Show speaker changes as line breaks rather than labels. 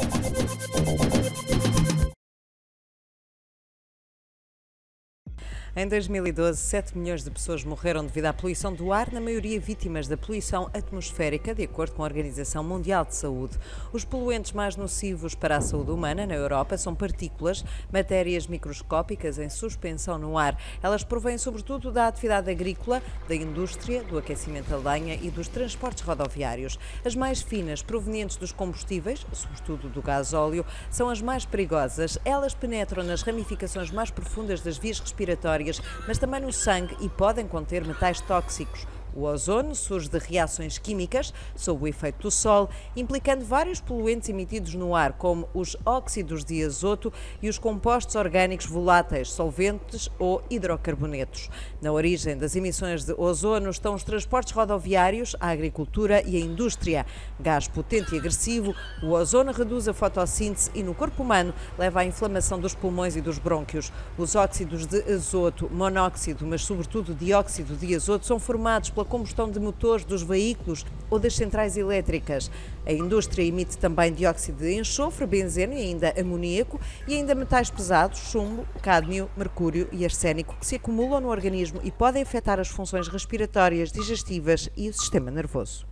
Thank you. Em 2012, 7 milhões de pessoas morreram devido à poluição do ar, na maioria vítimas da poluição atmosférica, de acordo com a Organização Mundial de Saúde. Os poluentes mais nocivos para a saúde humana na Europa são partículas, matérias microscópicas em suspensão no ar. Elas provêm sobretudo da atividade agrícola, da indústria, do aquecimento a lenha e dos transportes rodoviários. As mais finas, provenientes dos combustíveis, sobretudo do gás óleo, são as mais perigosas. Elas penetram nas ramificações mais profundas das vias respiratórias mas também no sangue e podem conter metais tóxicos. O ozono surge de reações químicas sob o efeito do Sol, implicando vários poluentes emitidos no ar, como os óxidos de azoto e os compostos orgânicos voláteis, solventes ou hidrocarbonetos. Na origem das emissões de ozono estão os transportes rodoviários, a agricultura e a indústria. Gás potente e agressivo, o ozono reduz a fotossíntese e no corpo humano leva à inflamação dos pulmões e dos brônquios. Os óxidos de azoto, monóxido, mas sobretudo dióxido de azoto, são formados pela combustão de motores dos veículos ou das centrais elétricas. A indústria emite também dióxido de enxofre, benzeno e ainda amoníaco e ainda metais pesados, chumbo, cádmio, mercúrio e arsénico que se acumulam no organismo e podem afetar as funções respiratórias, digestivas e o sistema nervoso.